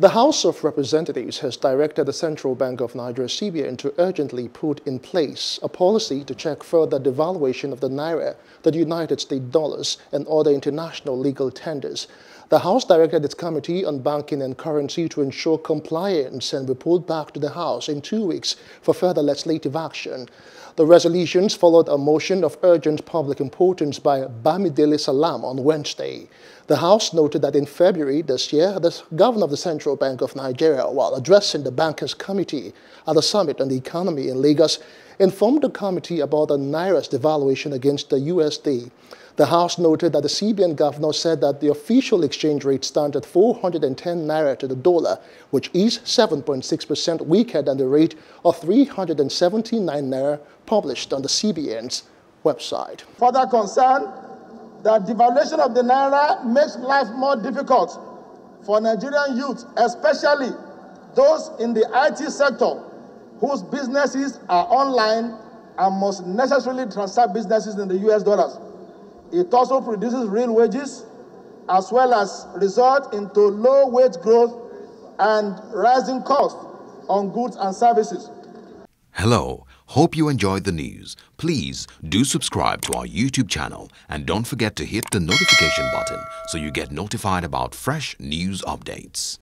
The House of Representatives has directed the Central Bank of Nigeria to urgently put in place a policy to check further devaluation of the naira, the United States dollars, and other international legal tenders. The House directed its Committee on Banking and Currency to ensure compliance and report back to the House in two weeks for further legislative action. The resolutions followed a motion of urgent public importance by Bamidele Salam on Wednesday. The House noted that in February this year, the governor of the Central Bank of Nigeria, while addressing the Bankers Committee at the Summit on the Economy in Lagos, informed the committee about the Naira's devaluation against the USD. The House noted that the CBN governor said that the official exchange rate stands at 410 naira to the dollar, which is 7.6% weaker than the rate of 379 naira published on the CBN's website. Further concern that devaluation of the naira makes life more difficult for Nigerian youth, especially those in the IT sector whose businesses are online and must necessarily transact businesses in the US dollars. It also produces real wages as well as result into low wage growth and rising costs on goods and services. Hello, hope you enjoyed the news. Please do subscribe to our YouTube channel and don't forget to hit the notification button so you get notified about fresh news updates.